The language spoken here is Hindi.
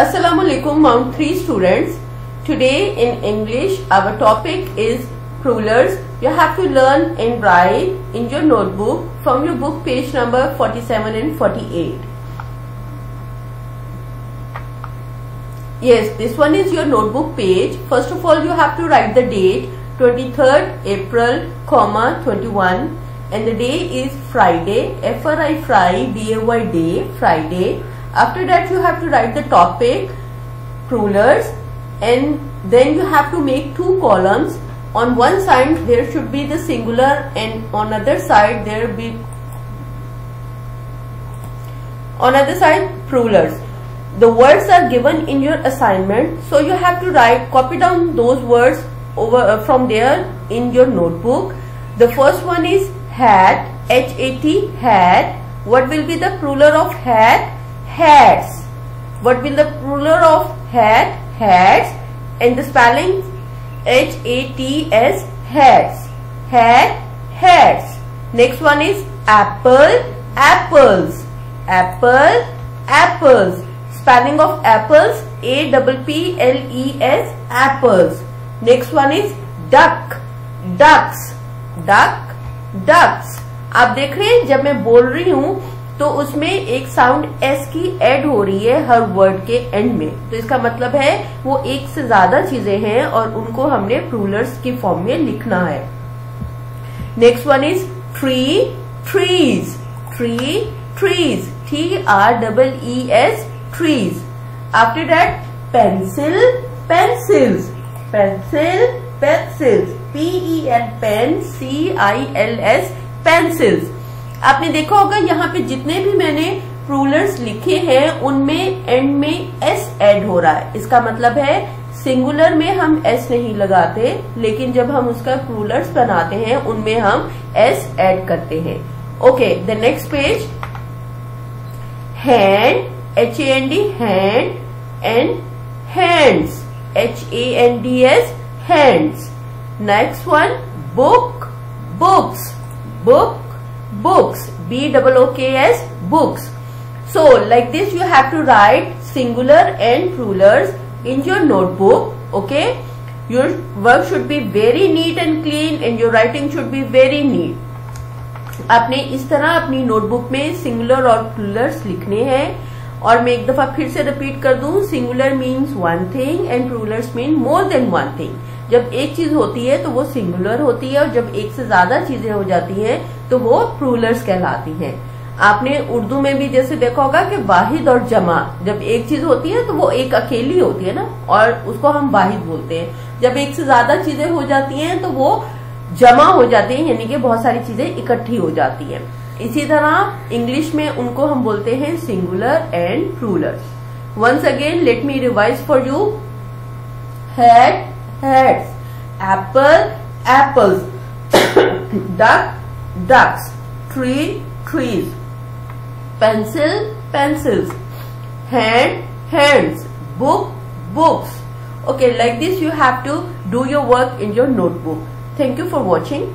Assalamu alaikum Mount 3 students. Today in English our topic is rulers. You have to learn and write in your notebook from your book page number 47 and 48. Yes, this one is your notebook page. First of all you have to write the date 23rd April, comma 21 and the day is Friday, F-R-I Fry, D-A-Y day, Friday after that you have to write the topic rulers and then you have to make two columns. On one side there should be the singular and on other side there be on other side rulers the words are given in your assignment so you have to write copy down those words over uh, from there in your notebook. The first one is hat h a t hat. What will be the plural of hat hats. What will the plural of hat? Hats. And the spelling H-A-T-S, hats. Hat, hats. Next one is apple, apples. Apple, apples. Spelling of apples, A-P-P-L-E-S, apples. Next one is duck, ducks. Duck, ducks. आप देख रहे हैं जब मैं बोल रही हूँ तो उसमें एक साउंड एस की एड हो रही है हर वर्ड के एंड में। तो इसका मतलब है वो एक से ज़्यादा चीज़ें हैं और उनको हमने प्रूलर्स की फॉर्म में लिखना है। Next one is tree trees tree trees T R double E S trees after that pencil pencils pencil pencils P E N pen C I L S pencils आपने देखा होगा, यहाँ पे जितने भी मैंने रूलर्स लिखे हैं, उनमें एंड में एस एड हो रहा है। इसका मतलब है सिंगुलर में हम एस नहीं लगाते, लेकिन जब हम उसका रूलर्स बनाते हैं, उनमें हम एस एड करते हैं। Okay the next page hand H A N D hand and hands H A N D S hands next one book books book books b double o k s books so like this you have to write singular and rulers in your notebook okay your work should be very neat and clean and your writing should be very neat आपने इस तरह अपनी नोटबुक में सिंगुलर और प्लूलर्स लिखने हैं और मैं एक दफ़ा फिर से रिपीट कर दूँ singular means one thing and plurals mean more than one thing जब एक चीज़ होती है तो वो सिंगुलर होती है और जब एक से ज़्यादा चीज़ें हो जाती हैं तो वो प्रूलर्स कहलाती हैं। आपने उर्दू में भी जैसे देखा होगा कि वाहिद और जमा, जब एक चीज़ होती है तो वो एक अकेली होती है ना, और उसको हम वाहिद बोलते हैं। जब एक से ज़्यादा चीज़ें हो जाती हैं तो वो जमा हो जाती है, यानी कि बहुत सारी चीज़ें इकट्ठी हो जाती हैं। इसी तरह इंग्लिश में उनको हम बोलते हैं singular and plural once again let me revise for you head heads. Apple apples. Duck ducks. Tree trees. Pencil pencils. Hand hands. Book books. Okay like this you have to do your work in your notebook. Thank you for watching